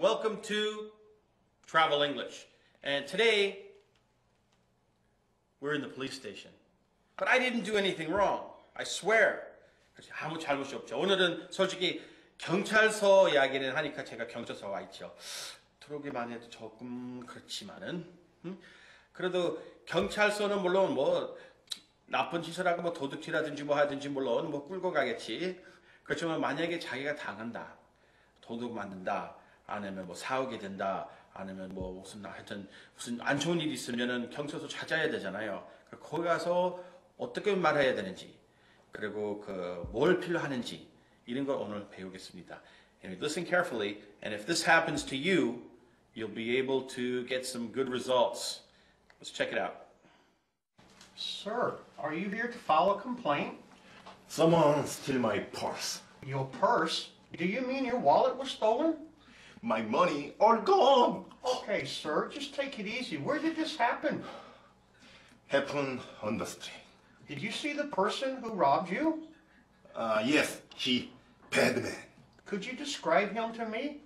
Welcome to Travel English. And today, we're in the police station. But I didn't do anything wrong. I swear. 아무 잘못이 없죠. 오늘은 솔직히 경찰서 이야기를 하니까 제가 경찰서 와 있죠. 들어오기만 해도 조금 그렇지만은, 음? 그래도 경찰서는 물론 뭐 나쁜 짓을 하고 뭐 도둑질하든지 뭐 하든지 물론 뭐 끌고 가겠지. 그렇지만 만약에 자기가 당한다, 도둑 맞는다, 아니면 뭐 사오게 된다, 아니면 뭐 무슨 하여튼 무슨 안 좋은 일이 있으면은 경찰서 찾아야 되잖아요. 거기 가서 어떻게 말해야 되는지, 그리고 그 뭘 필요하는지 이런 걸 오늘 배우겠습니다. And listen carefully, and if this happens to you, you'll be able to get some good results. Let's check it out. Sir, are you here to file a complaint? Someone steal my purse. Your purse? Do you mean your wallet was stolen? My money all gone. Okay, sir, just take it easy. Where did this happen? Happened on the street. Did you see the person who robbed you? Uh, yes, he bad man. Could you describe him to me?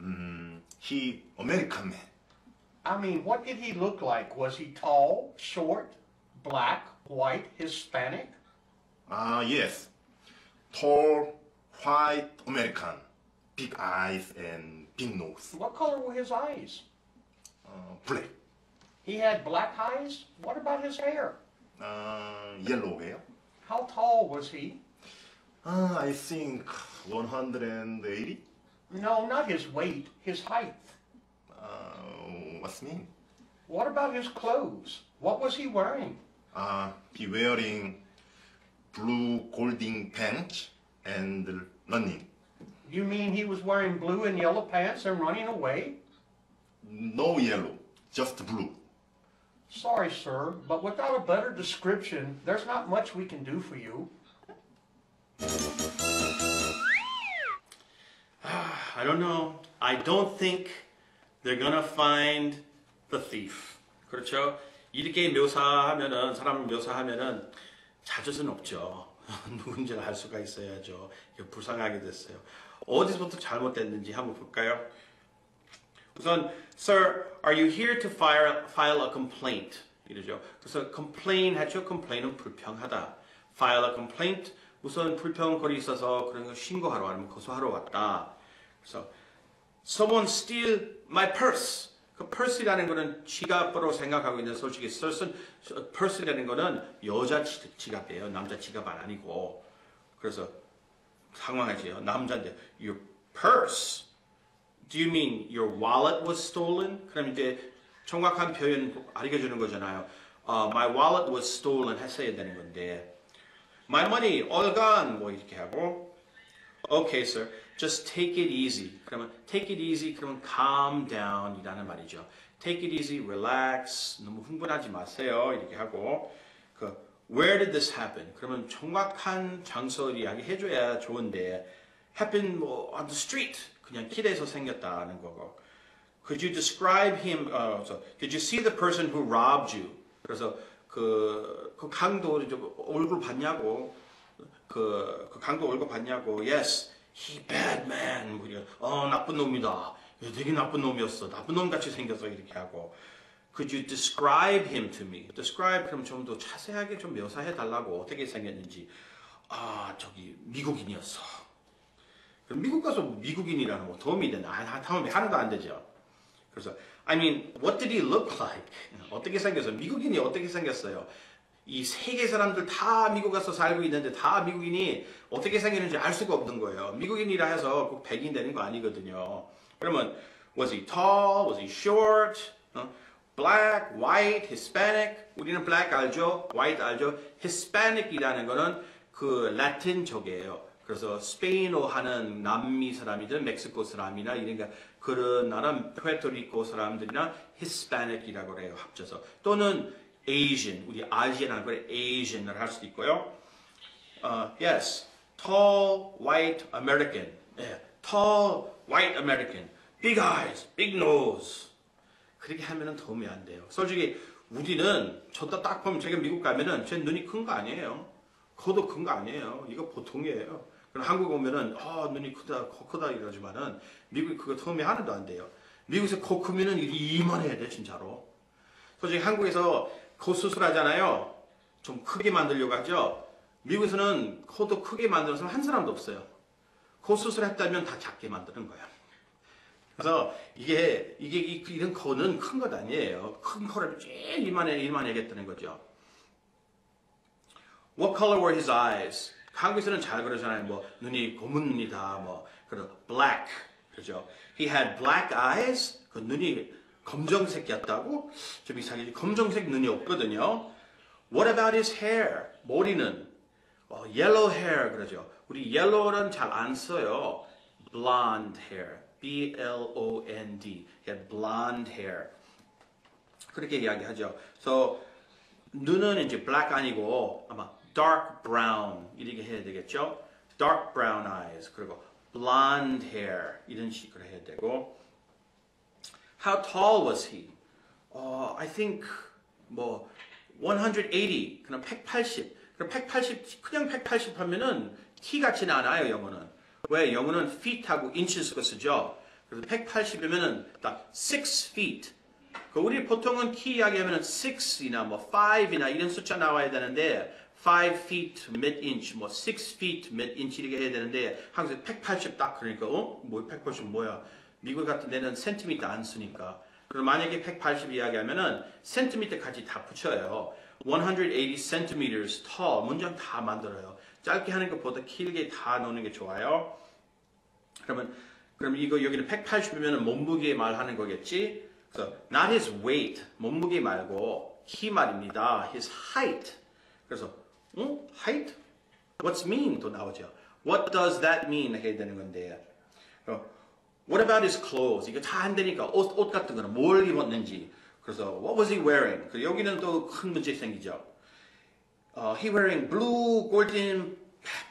Hmm. He American man. I mean, what did he look like? Was he tall, short, black, white, Hispanic? Ah, yes. Tall, white American. Big eyes and big nose. What color were his eyes? Uh, black. He had black eyes? What about his hair? Uh, yellow hair. How tall was he? Uh, I think 180. No, not his weight, his height. Uh, what's mean? What about his clothes? What was he wearing? Uh, he wearing blue golden pants and running. You mean he was wearing blue and yellow pants and running away? No yellow, just blue. Sorry, sir, but without a better description, there's not much we can do for you. I don't know. I don't think they're gonna find the thief. 그렇죠? 이렇게 묘사하면은 사람 묘사하면은 찾을 수는 없죠. 누군지를 알 수가 있어야죠. 이거 불쌍하게 됐어요. 어디서부터 잘못됐는지 한번 볼까요? 우선, Sir, are you here to file, file a complaint? 이러죠. 그래서 complain 하죠. complain은 불평하다. file a complaint 우선 불평거리 있어서 그런 거 신고하러 아니면 고소하러 왔다. 그래서 someone steal my purse. 그 purse이라는 거는 지갑으로 생각하고 있는 솔직히 purse는 purse이라는 거는 여자 지- 지갑이에요. 남자 지갑 아니고. 그래서 상황하지요. 남자인데 your purse. Do you mean your wallet was stolen? 그럼 이제 정확한 표현 알려주는 거잖아요. 어, my wallet was stolen 했어야 되는 건데 my money all gone 뭐 이렇게 하고 Okay, sir. Just take it easy. 그러면 take it easy. 그러면 calm down이라는 말이죠. Take it easy, relax. 너무 흥분하지 마세요. 이렇게 하고 그 Where did this happen? 그러면 정확한 장소 이야기 해 줘야 좋은데 happen 뭐 on the street 그냥 길에서 생겼다는 거고. Could you describe him? 어, so, did you see the person who robbed you? 그래서 그, 그 강도 얼굴 봤냐고. 그, 그 강도 얼굴 봤냐고. Yes, he bad man. 뭐 이래. 어 나쁜 놈이다. 얘 되게 나쁜 놈이었어. 나쁜 놈 같이 생겼어 이렇게 하고. Could you describe him to me? Describe 그럼 좀 더 자세하게 좀 묘사해 달라고 어떻게 생겼는지. 아 저기 미국인이었어. 그럼 미국 가서 미국인이라는 거 도움이 되나? 아, 도움이 하나도 안 되죠. 그래서 I mean, what did he look like? 어떻게 생겼어요? 미국인이 어떻게 생겼어요? 이 세계 사람들 다 미국 가서 살고 있는데 다 미국인이 어떻게 생겼는지 알 수가 없는 거예요. 미국인이라 해서 꼭 백인 되는 거 아니거든요. 그러면 was he tall? Was he short? 어? Black, white, Hispanic. 우리는 black 알죠? white 알죠? Hispanic이라는 거는 그 라틴 쪽이에요. 그래서 스페인어 하는 남미 사람이든 멕시코 사람이나 이런 그런 나라 푸에르토리코 사람들이나 Hispanic이라고 그래요. 합쳐서 또는 Asian, 우리 아시아라는 걸 Asian을 할 수도 있고요. 어, yes, tall white American. 예, tall white American. Big eyes, big nose. 그렇게 하면은 도움이 안 돼요. 솔직히 우리는 저도 딱 보면 제가 미국 가면은 제 눈이 큰 거 아니에요. 코도 큰 거 아니에요. 이거 보통이에요. 그럼 한국 오면은 아 눈이 크다 코 크다 이러지만은 미국이 그거 처음에 하나도 안 돼요. 미국에서 코 크면은 이만해야 돼 진짜로. 솔직히 한국에서 코 수술하잖아요. 좀 크게 만들려고 하죠. 미국에서는 코도 크게 만들어서 한 사람도 없어요. 코 수술했다면 다 작게 만드는 거야. 그래서 이게 이게 이- 이런 코는 큰 것 아니에요. 큰 코를 제일 이만해 이만해야겠다는 거죠. What color were his eyes? 한국에서는 잘 그러잖아요. 뭐 눈이 검은 눈이다. 뭐 그런 black 그죠? He had black eyes. 그 눈이 검정색이었다고? 좀 이상해. 검정색 눈이 없거든요. What about his hair? 머리는 어, yellow hair 그러죠. 우리 yellow는 잘 안 써요. blonde hair. B L O N D. He had blonde hair. 그렇게 이야기하죠. So 눈은 이제 black 아니고 아마 dark brown 이렇게 해야 되겠죠. dark brown eyes 그리고 blonde hair 이런 식으로 해야 되고 How tall was he? 어, I think 뭐 180, 그럼 180. 그럼 180 그냥 180 하면은 키 같지는 않아요 영어는. 왜 영어는 feet하고 inches가 쓰죠. 그래서 180이면은 딱 6 feet. 그 우리 보통은 키 이야기하면은 6이나 뭐 5이나 이런 숫자 나와야 되는데 5 feet 몇 inch, 뭐6 feet 몇 inch 이렇게 해야 되는데 한국에서 180 딱 그러니까 어? 뭐 180 뭐야? 미국 같은 데는 센티미터 안 쓰니까. 그럼 만약에 180 이야기하면은 센티미터까지 다 붙여요. 180 centimeters tall 문장 다 만들어요. 짧게 하는 것보다 길게 다 넣는 게 좋아요. 그러면 그럼 이거 여기는 180이면 몸무게 말하는 거겠지? 그래서 not his weight 몸무게 말고 키 말입니다. his height. 그래서 어? height? What's mean 또 나오죠. What does that mean 해야 되는 건데. 어, What about his clothes? 이거 다 안 되니까 옷, 옷 같은 거는 뭘 입었는지. 그래서 what was he wearing? 그 여기는 또 큰 문제 생기죠. 어, he wearing blue golden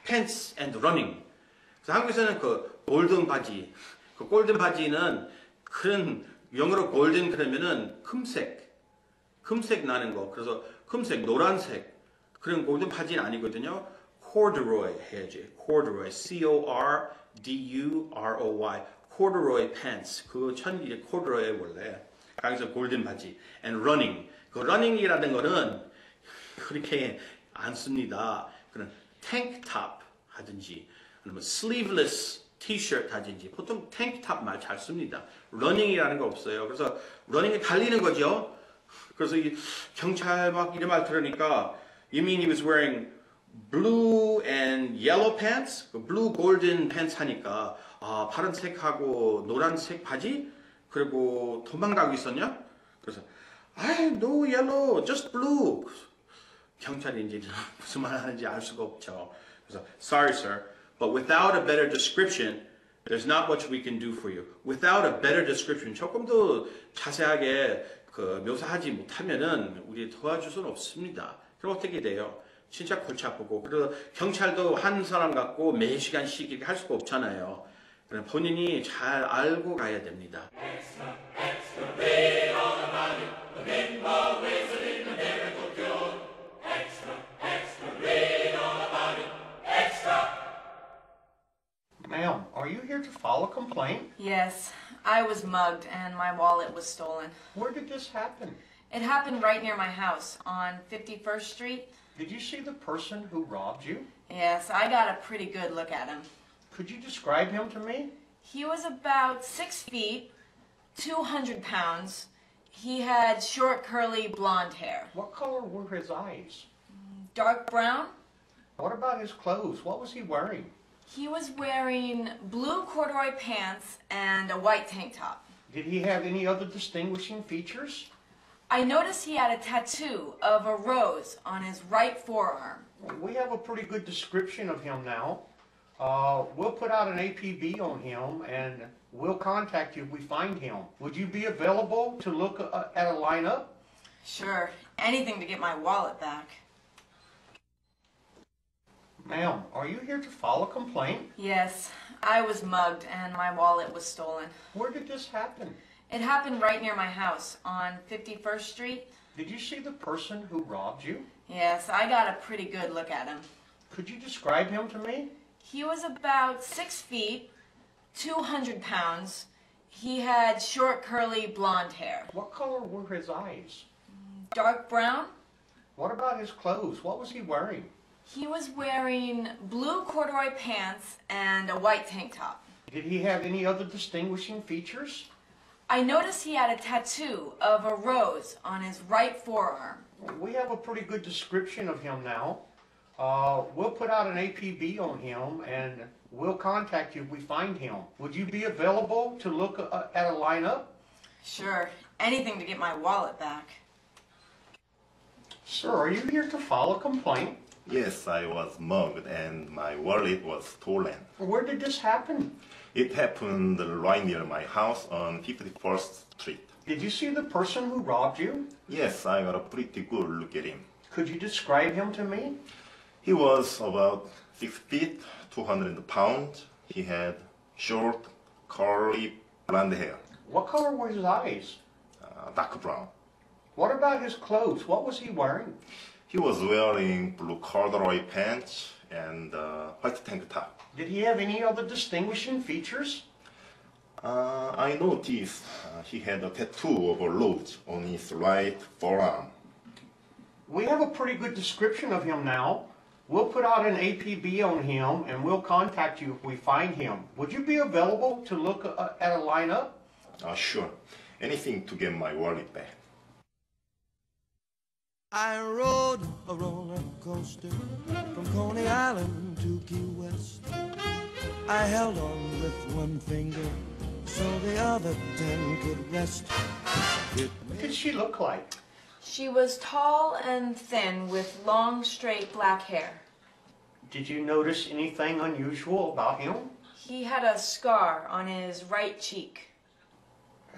pants and running. 그래서 한국에서는 그 골든 바지, 그 골든 바지는 그런 영어로 골든 그러면은 금색, 금색 나는 거. 그래서 금색, 노란색 그런 골든 바지는 아니거든요. corduroy 해야지. corduroy, C-O-R D-U-R-O-Y, corduroy pants. 그 천이 corduroy 원래. 거기서 골든 바지. and running. 그 running이라는 거는 그렇게 안 씁니다. 그런 tank top 하든지 아니면 sleeveless t-shirt 하든지 보통 tank top 말 잘 씁니다. 러닝이라는 거 없어요. 그래서 러닝이 달리는 거죠. 그래서 이 경찰 막 이런 말 들으니까 you mean he was wearing blue and yellow pants? 그 blue golden pants 하니까 아 파란색하고 노란색 바지 그리고 도망가고 있었냐? 그래서 no yellow, just blue. 경찰이 이제 무슨 말 하는지 알 수가 없죠. 그래서 sorry sir, but without a better description, there's not much we can do for you. Without a better description, 조금 더 자세하게 그 묘사하지 못하면은 우리 도와줄 수는 없습니다. 그럼 어떻게 돼요? 진짜 골치 아프고 그리고 경찰도 한 사람 갖고 매 시간씩 이렇게 할 수가 없잖아요. 그럼 본인이 잘 알고 가야 됩니다. Ma'am, are you here to file a complaint? Yes, I was mugged and my wallet was stolen. Where did this happen? It happened right near my house on 51st Street. Did you see the person who robbed you? Yes, I got a pretty good look at him. Could you describe him to me? He was about six feet, 200 pounds. He had short, curly blonde hair. What color were his eyes? Dark brown? What about his clothes? What was he wearing? He was wearing blue corduroy pants and a white tank top. Did he have any other distinguishing features? I noticed he had a tattoo of a rose on his right forearm. We have a pretty good description of him now. Uh, we'll put out an APB on him and we'll contact you if we find him. Would you be available to look uh, at a lineup? Sure, anything to get my wallet back. Ma'am, are you here to file a complaint? Yes, I was mugged and my wallet was stolen. Where did this happen? It happened right near my house on 51st Street. Did you see the person who robbed you? Yes, I got a pretty good look at him. Could you describe him to me? He was about six feet, 200 pounds. He had short, curly blonde hair. What color were his eyes? Dark brown? What about his clothes? What was he wearing? He was wearing blue corduroy pants and a white tank top. Did he have any other distinguishing features? I noticed he had a tattoo of a rose on his right forearm. We have a pretty good description of him now. Uh, we'll put out an APB on him and we'll contact you if we find him. Would you be available to look uh, at a lineup? Sure, anything to get my wallet back. Sir, are you here to file a complaint? Yes, I was mugged and my wallet was stolen. Where did this happen? It happened right near my house on 51st Street. Did you see the person who robbed you? Yes, I got a pretty good look at him. Could you describe him to me? He was about 6 feet, 200 pounds. He had short, curly blonde hair, What color were his eyes? uh, dark brown. What about his clothes? What was he wearing? He was wearing blue corduroy pants and uh, white tank top. Did he have any other distinguishing features? Uh, I noticed uh, he had a tattoo of a rose on his right forearm. We have a pretty good description of him now. We'll put out an APB on him and we'll contact you if we find him. Would you be available to look uh, at a lineup? Uh, sure, anything to get my wallet back. I rode a roller coaster from Coney Island to Key West. I held on with one finger so the other ten could rest. What did she look like? She was tall and thin with long, straight black hair. Did you notice anything unusual about him? He had a scar on his right cheek.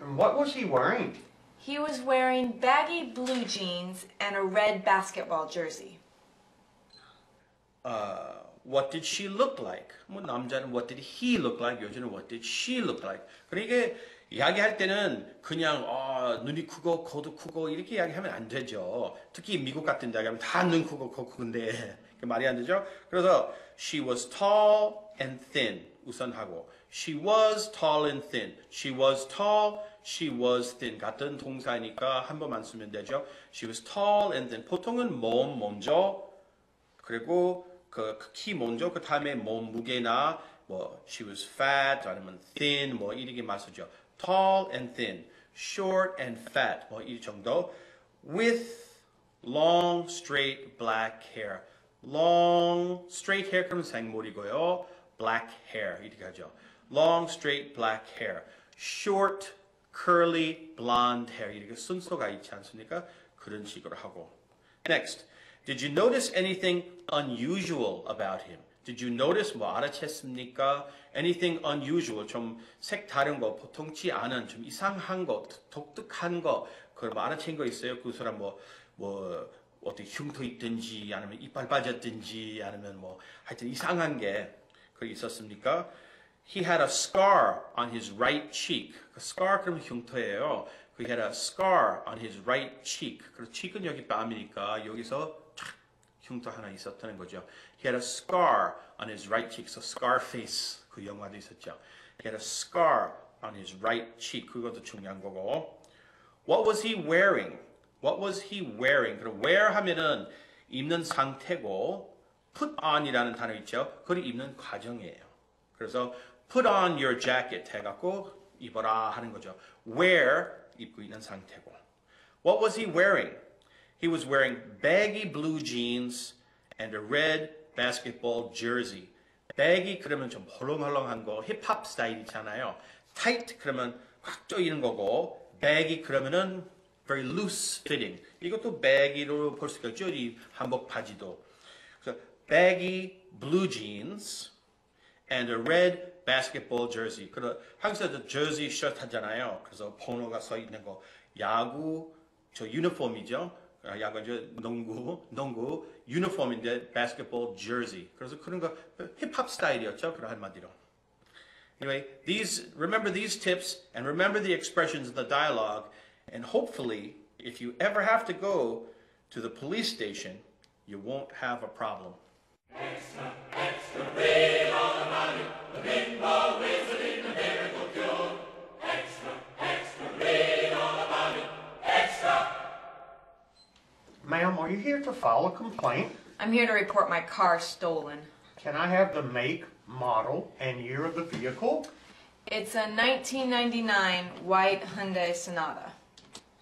And what was he wearing? He was wearing baggy blue jeans and a red basketball jersey. Uh, what did she look like? 뭐 남자는 what did he look like? 여자는 what did she look like? 그러니까 이야기할 때는 그냥 어, 눈이 크고 코도 크고 이렇게 이야기하면 안 되죠. 특히 미국 같은 데 가면 다 눈 크고 코 큰데 말이 안 되죠. 그래서 she was tall and thin 우선 하고 she was tall and thin. she was tall, she was thin 같은 동사니까 한 번만 쓰면 되죠. she was tall and thin. 보통은 몸 먼저 그리고 그 키 먼저 그 다음에 몸 무게나 뭐 she was fat 아니면 thin 뭐 이렇게 맞서죠. tall and thin, short and fat 뭐 이 정도 with long straight black hair. long straight hair 그러면 생머리고요. black hair 이렇게 하죠. long straight black hair. short curly blonde hair 이렇게 순서가 있지 않습니까? 그런 식으로 하고 Next, did you notice anything unusual about him? Did you notice 뭐 알아챘습니까? Anything unusual 좀 색다른 거, 보통치 않은 좀 이상한 거, 독특한 거, 그걸 뭐 알아챈 거 있어요? 그 사람 뭐, 뭐 어떻게 흉터 있든지 아니면 이빨 빠졌든지 아니면 뭐 하여튼 이상한 게그 있었습니까? He had a scar on his right cheek. 그 scar 그러면 흉터예요. He had a scar on his right cheek. 그리고 cheek은 여기 뺨이니까 여기서 촥 흉터 하나 있었다는 거죠. He had a scar on his right cheek. So Scarface 그 영화도 있었죠. He had a scar on his right cheek. 그것도 중요한 거고. What was he wearing? What was he wearing? 그럼 wear 하면은 입는 상태고 put on이라는 단어 있죠. 그걸 입는 과정이에요. 그래서 put on your jacket 해갖고 입어라 하는 거죠. wear 입고 있는 상태고. What was he wearing? He was wearing baggy blue jeans and a red basketball jersey. baggy 그러면 좀 헐렁헐렁한 거 힙합 스타일이잖아요. tight 그러면 꽉 조이는 거고 baggy 그러면은 very loose fitting. 이것도 baggy로 볼 수가 있죠. 이 한복 바지도. 그래서 baggy blue jeans and a red basketball jersey. 그래 한국에서도 jersey shirt 하잖아요. 그래서 번호가 써 있는 거. 야구 저 유니폼이죠. 아, 야구 저 농구 농구 유니폼인데 basketball jersey. 그래서 그런 거 힙합 스타일이었죠. 그런 한마디로. Anyway, these remember these tips and remember the expressions in the dialogue, and hopefully, if you ever have to go to the police station, you won't have a problem. Ma'am, are you here to file a complaint? I'm here to report my car stolen. Can I have the make, model, and year of the vehicle? It's a 1999 white Hyundai Sonata.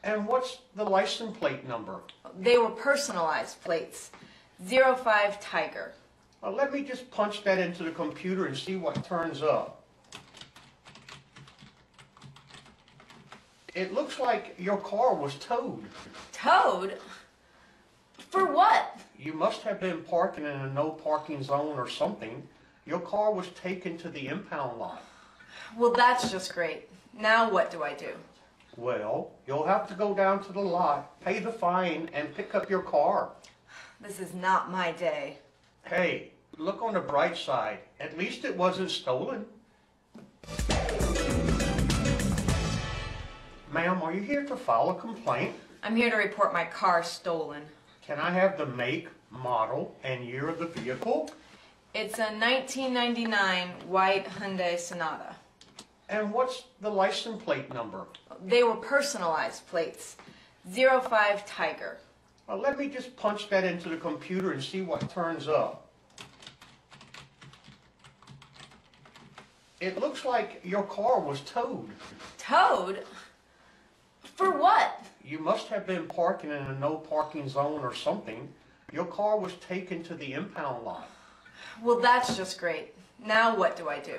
And what's the license plate number? They were personalized plates. 05 Tiger. Well, let me just punch that into the computer and see what turns up. It looks like your car was towed. Towed? For what? You must have been parking in a no parking zone or something. Your car was taken to the impound lot. Well, that's just great. Now what do I do? Well, you'll have to go down to the lot, pay the fine, and pick up your car. This is not my day. Hey, look on the bright side. At least it wasn't stolen. Ma'am, are you here to file a complaint? I'm here to report my car stolen. Can I have the make, model, and year of the vehicle? It's a 1999 white Hyundai Sonata. And what's the license plate number? They were personalized plates. 05 Tiger. Well, let me just punch that into the computer and see what turns up. It looks like your car was towed. Towed? For what? You must have been parking in a no parking zone or something. Your car was taken to the impound lot. Well, that's just great. Now what do I do?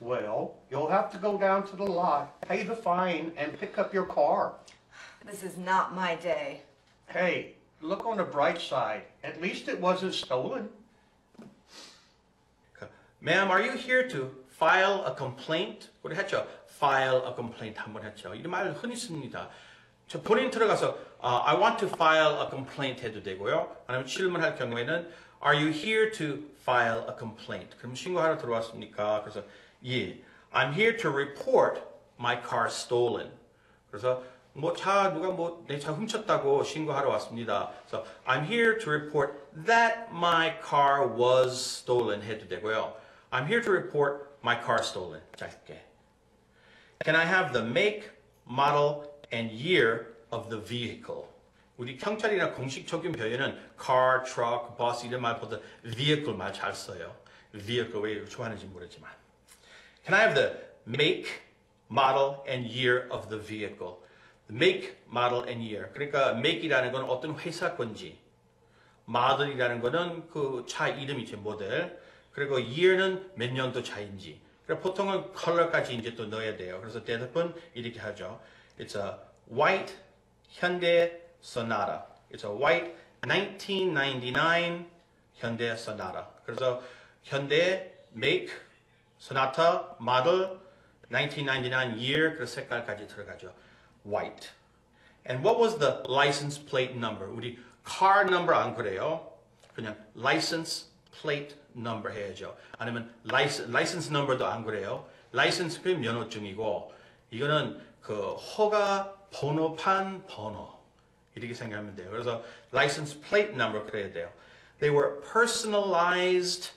Well, you'll have to go down to the lot, pay the fine, and pick up your car. This is not my day. Hey, look on the bright side. At least it wasn't stolen. Ma'am, are you here to file a complaint? 우리 했죠. file a complaint 한번 했죠. 이 말 흔히 씁니다. 저 본인 들어가서 어, I want to file a complaint 해도 되고요. 아니면 질문할 경우에는 Are you here to file a complaint? 그럼 신고하러 들어왔습니까? 그래서 예, I'm here to report my car stolen. 그래서 뭐 차 누가 뭐 내 차 훔쳤다고 신고하러 왔습니다. 그래서 I'm here to report that my car was stolen 해도 되고요. I'm here to report my car stolen. 짧게. Can I have the make, model, and year of the vehicle? 우리 경찰이나 공식적인 표현은 car, truck, bus 이런 말보다 vehicle 말잘 써요. vehicle 왜 좋아하는지 모르지만. Can I have the make, model, and year of the vehicle? The make, model, and year. 그러니까 make이라는 건 어떤 회사 건지, model이라는 거는 그 차 이름이지 모델. 그리고 year는 몇 년도 차인지. 그리고 보통은 컬러까지 이제 또 넣어야 돼요. 그래서 대답은 이렇게 하죠. It's a white Hyundai Sonata. It's a white 1999 Hyundai Sonata. 그래서 현대 make, Sonata, model, 1999 year, 그 색깔까지 들어가죠. White. And what was the license plate number? 우리 car number 안 그래요. 그냥 license plate number 해야죠. 아니면 license, license number도 안 그래요. license 그 면허증이고 이거는 그 허가 번호판 번호 이렇게 생각하면 돼요. 그래서 license plate number 그래야 돼요. They were personalized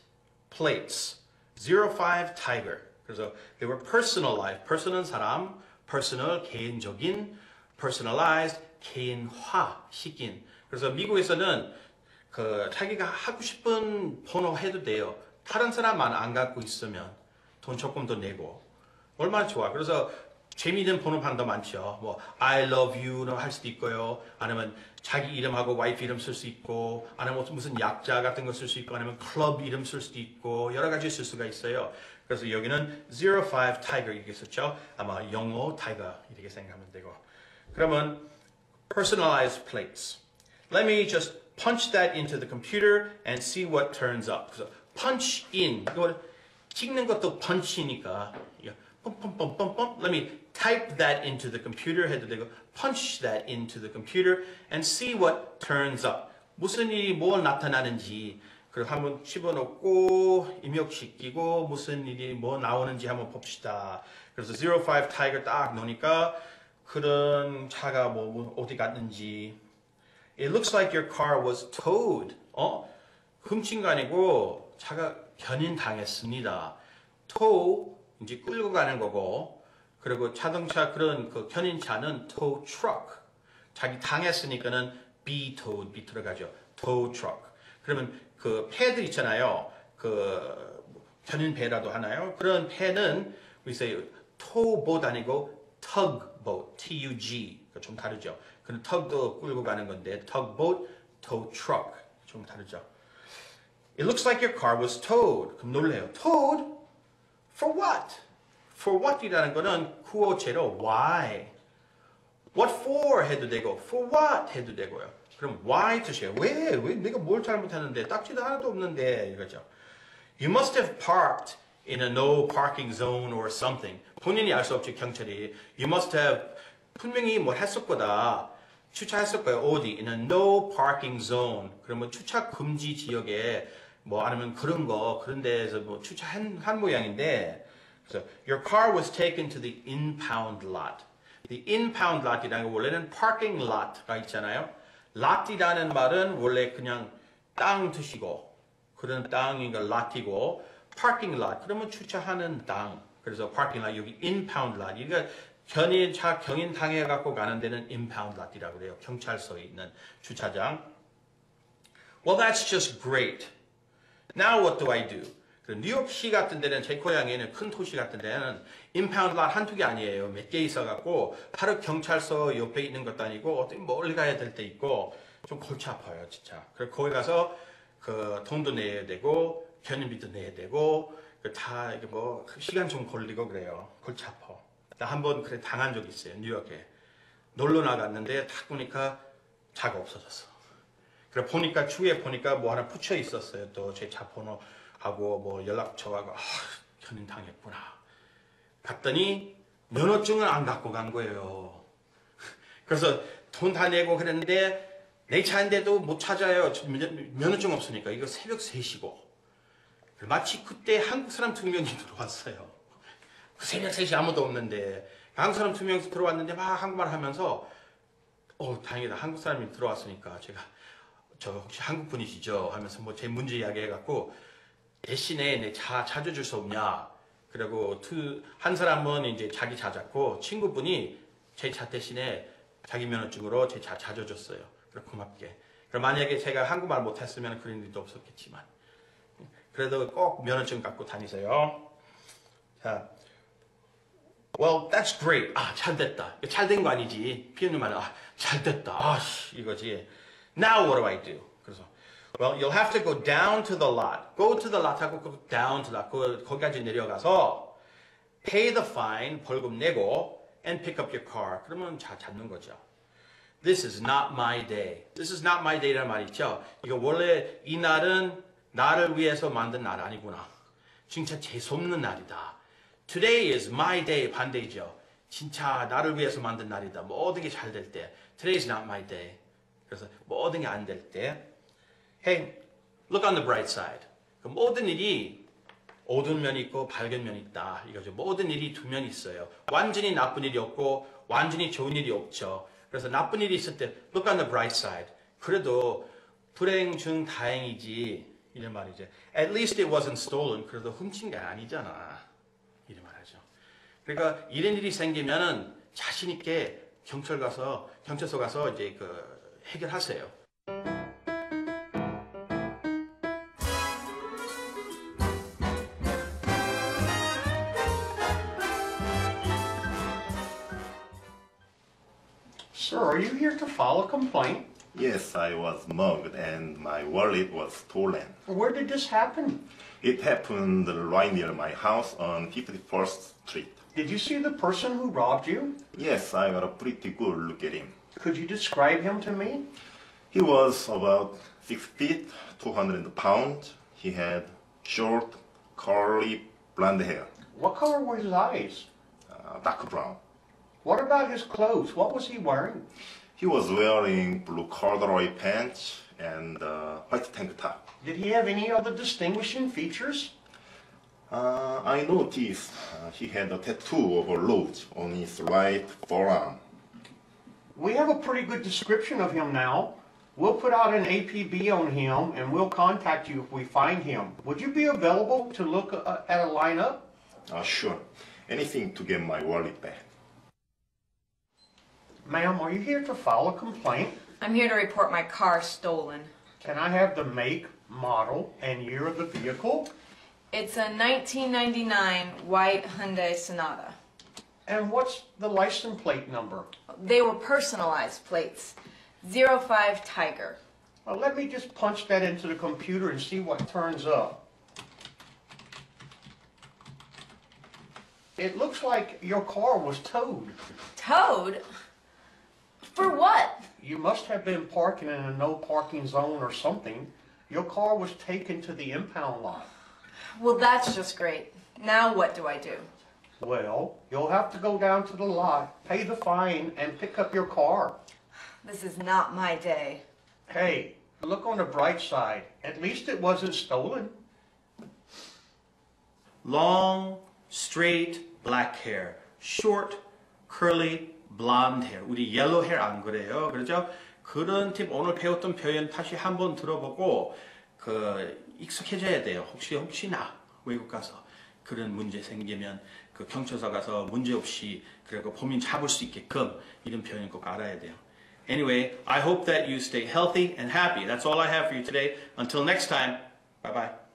plates. 05 Tiger. 그래서 they were personalized. person은 사람, personal 개인적인, personalized 개인화 시킨. 그래서 미국에서는 그 자기가 하고 싶은 번호 해도 돼요. 다른 사람만 안 갖고 있으면 돈 조금 더 내고 얼마나 좋아. 그래서 재미있는 번호판도 많죠. 뭐 I love you는 할 수도 있고요. 아니면 자기 이름하고 와이프 이름 쓸 수 있고, 아니면 무슨 약자 같은 거 쓸 수 있고, 아니면 클럽 이름 쓸 수도 있고 여러 가지 쓸 수가 있어요. 그래서 여기는 05 Tiger 이렇게 썼죠. 아마 영어 Tiger 이렇게 생각하면 되고. 그러면 personalized plates. Let me just punch that into the computer and see what turns up. 그래서 punch in. 이거 찍는 것도 punch이니까. 뻔뻔뻔뻔뻔. Let me type that into the computer 해도 되고 punch that into the computer and see what turns up. 무슨 일이 뭐 나타나는지 그리고 한번 집어넣고 입력시키고 무슨 일이 뭐 나오는지 한번 봅시다. 그래서 05 Tiger 딱 넣으니까 그런 차가 뭐 어디 갔는지 It looks like your car was towed. 어? 훔친 거 아니고 차가 견인 당했습니다. tow 이제 끌고 가는 거고 그리고 자동차 그런 그 견인차는 tow truck 자기 당했으니까는 be towed be 들어가죠. tow truck 그러면 그 패들 있잖아요. 그 견인 배라도 하나요? 그런 패는 we say tow boat 아니고 tug boat T-U-G 그좀 다르죠. 그는 tug도 끌고 가는 건데 tug boat, tow truck 좀 다르죠. It looks like your car was towed. 그럼 놀래요. Towed? For what? For what이라는 거는 구어체로 why. What for 해도 되고 for what 해도 되고요. 그럼 why 뜻이에요. 왜? 왜 내가 뭘 잘못했는데 딱지도 하나도 없는데 이거죠. You must have parked in a no parking zone or something. 본인이 알 수 없지 경찰이. You must have 분명히 뭘 했을 거다. 주차했을 거예요. 어디? In a no parking zone. 그러면 주차 금지 지역에 뭐 아니면 그런 거 그런 데에서 뭐 주차한 한 모양인데 그래서 your car was taken to the impound lot. The impound lot이라는 거 원래는 parking lot가 있잖아요. lot이라는 말은 원래 그냥 땅 뜻이고 그런 땅이니까 lot이고 parking lot 그러면 주차하는 땅. 그래서 parking lot 여기 impound lot. 그러니까 견인 차 경인 당해 갖고 가는 데는 impound lot이라고 그래요. 경찰서에 있는 주차장. Well, that's just great. Now what do I do? 그 뉴욕시 같은 데는 제 고향에는 큰 도시 같은 데는 임파운드 lot 한두 개 아니에요. 몇 개 있어갖고 바로 경찰서 옆에 있는 것도 아니고 어디 멀리 가야 될 때 있고 좀 골치 아파요 진짜. 그래서 거기 가서 그 돈도 내야 되고 견인비도 내야 되고 그다 이게 뭐 시간 좀 걸리고 그래요. 골치 아파. 나 한 번 그래 당한 적 있어요 뉴욕에 놀러 나갔는데 딱 보니까 차가 없어졌어. 그래 보니까 추후에 보니까 뭐 하나 붙여 있었어요. 또 제 자번호하고 뭐 연락처하고 아, 견인 당했구나. 갔더니 면허증을 안 갖고 간 거예요. 그래서 돈 다 내고 그랬는데 내 차인데도 못 찾아요. 면허증 없으니까 이거 새벽 3시고 마치 그때 한국 사람 두 명이 들어왔어요. 그 새벽 3시 아무도 없는데 한국 사람 두 명이 들어왔는데 막 한국말 하면서 어 다행이다 한국 사람이 들어왔으니까 제가 저 혹시 한국 분이시죠 하면서 뭐 제 문제 이야기 해갖고 대신에 내 차 찾아줄 수 없냐 그리고 투, 한 사람은 이제 자기 차 잡고 친구분이 제 차 대신에 자기 면허증으로 제 차 찾아줬어요 그래 고맙게 그럼 만약에 제가 한국말 못했으면 그런 일도 없었겠지만 그래도 꼭 면허증 갖고 다니세요 자 Well, that's great. 아, 잘 됐다. 잘 된 거 아니지. 피디님 말은, 아, 잘 됐다. 아, 씨, 이거지. Now what do I do? 그래서, well, you'll have to go down to the lot. Go to the lot 하고 go down to the lot. 그, 거기까지 내려가서 pay the fine, 벌금 내고 and pick up your car. 그러면 자, 잡는 거죠. This is not my day. This is not my day라는 말 있죠. 이거 원래 이 날은 나를 위해서 만든 날 아니구나. 진짜 재수없는 날이다. Today is my day 반대죠. 진짜 나를 위해서 만든 날이다. 모든 게 잘 될 때. Today is not my day. 그래서 모든 게 안 될 때. Hey, look on the bright side. 그 모든 일이 어두운 면이 있고 밝은 면이 있다. 이거죠. 모든 일이 두 면이 있어요. 완전히 나쁜 일이 없고 완전히 좋은 일이 없죠. 그래서 나쁜 일이 있을 때 look on the bright side. 그래도 불행 중 다행이지. 이런 말이죠. At least it wasn't stolen. 그래도 훔친 게 아니잖아. 이런 말하죠. 그러니까 이런 일이 생기면은 자신 있게 경찰 가서 경찰서 가서 이제 그 해결하세요. Sir, are you here to file a complaint? Yes, I was mugged and my wallet was stolen. Where did this happen? It happened right near my house on 51st Street. Did you see the person who robbed you? Yes, I got a pretty good look at him. Could you describe him to me? He was about 6 feet, 200 pounds. He had short, curly blonde hair, What color were his eyes? uh, dark brown. What about his clothes? What was he wearing? He was wearing blue corduroy pants and uh, white tank top. Did he have any other distinguishing features? Uh, I noticed uh, he had a tattoo of a rose on his right forearm. We have a pretty good description of him now. We'll put out an APB on him and we'll contact you if we find him. Would you be available to look uh, at a lineup? Uh, sure. Anything to get my wallet back. Ma'am, are you here to file a complaint? I'm here to report my car stolen. Can I have the make, model, and year of the vehicle? It's a 1999 white Hyundai Sonata. And what's the license plate number? They were personalized plates. 05 Tiger. Well, let me just punch that into the computer and see what turns up. It looks like your car was towed. Towed? For what? You must have been parking in a no parking zone or something. Your car was taken to the impound lot. Well, that's just great. Now what do I do? Well, you'll have to go down to the lot, pay the fine, and pick up your car. This is not my day. Hey, look on the bright side. At least it wasn't stolen. long, straight, black hair. short, curly, blonde hair. 우리 yellow hair 안 그래요. 그렇죠? 그런 팁 오늘 배웠던 표현 다시 한번 들어보고 그 익숙해져야 돼요. 혹시 혹시나 외국 가서 그런 문제 생기면 그 경찰서 가서 문제 없이 그리고 범인 잡을 수 있게끔 이런 표현 꼭 알아야 돼요. Anyway, I hope that you stay healthy and happy. That's all I have for you today. Until next time, bye bye.